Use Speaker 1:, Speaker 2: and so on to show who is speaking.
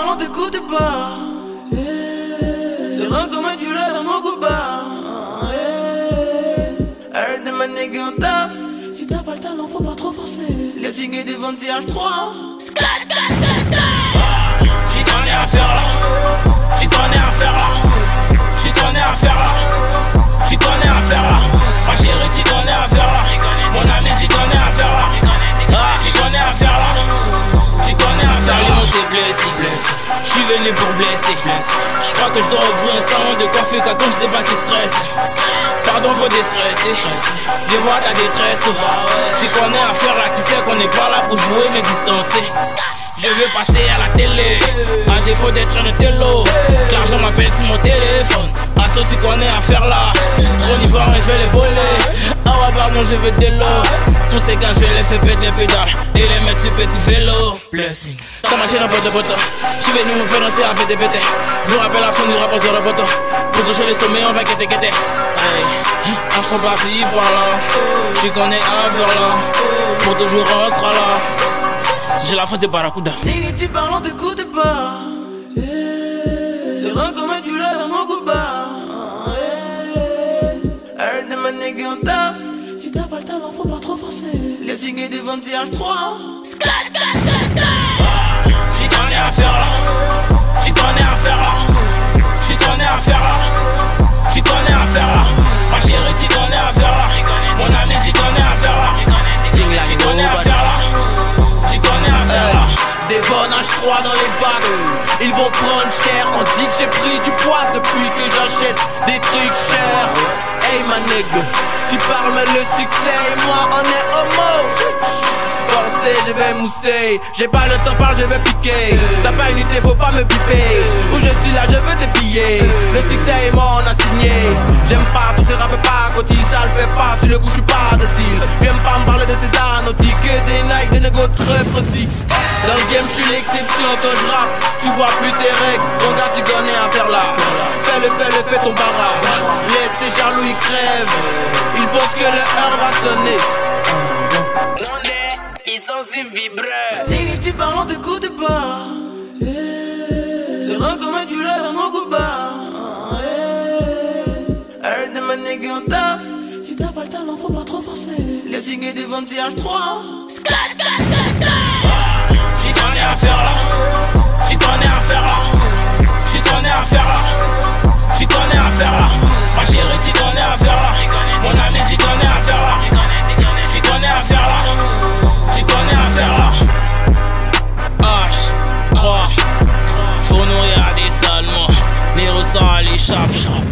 Speaker 1: Tu parles, de coup de pas. C'est vrai comme du lait dans mon goût-bas. Arrête de ma nigga, on taf.
Speaker 2: Si t'as pas le talent, faut pas trop forcer.
Speaker 1: Les signes des ventes CH3.
Speaker 3: Tu connais à faire là. Je suis venu pour blesser. Je crois que je dois ouvrir un salon de coiffure car quand je pas qui stresse. Pardon, faut déstresser. Je vois ta détresse. Tu connais à faire là, tu sais qu'on n'est pas là pour jouer mais distancer. Je veux passer à la télé, à défaut d'être un télo. L'argent m'appelle sur mon téléphone. À ce tu connais à faire là. Trop niveau, je vais les voler. Je veux des lots. Tous ces gars, je les faire péter les pédales et les mettre sur petit vélo. Blessing. Ta machine à pote de. Je suis venu me faire danser à péter péter. Je vous rappelle la fin du rapport sur le poteau. Pour toucher les sommets, on va quitter quitter. Hey, achetons par-ci, par-là. Je connais à faire là. Pour toujours, on sera là. J'ai la face de Barracuda.
Speaker 1: Nigga, tu parles de coup de pas. C'est vrai comme un du lait dans mon goût-bas.
Speaker 2: Talent, faut pas trop forcer.
Speaker 1: Les signes des ventes CH3.
Speaker 3: Tu connais à faire là. Tu connais à faire là. Tu connais à faire là. Tu connais à faire là. Ma chérie, tu connais à faire là. Mon ami, tu connais à faire là. Tu connais à faire là. Tu connais à faire là.
Speaker 1: Des Von H3 dans les bacs Ils vont prendre cher On dit que j'ai pris du poids depuis que j'achète des trucs chers Tu parles mais le succès et moi on est homo. Forcé, je vais mousser. J'ai pas le temps, parle, je vais piquer. T'as pas une idée, faut pas me piper. Où je suis là, je veux des billets Le succès et moi on a signé. J'aime pas ces rappeurs pas côté ça le fait pas. Sur le coup je suis pas docile. Viens pas me parler de ces anotiques Que des Nike, des négos très précis. Dans le game je suis l'exception quand je rappe. Tu vois plus tes règles. Mon gars tu connais à faire là ils crèvent Ils pensent que l'heure va sonner Nigga, tu parles de coup de pas. C'est vrai comme un du lait dans mon goût-bas. Arrête de ma nigga, on taf.
Speaker 2: Si t'as pas le talent, faut pas trop forcer.
Speaker 1: Les signes des ventes CH3.
Speaker 3: Tu Sali Shop Shop.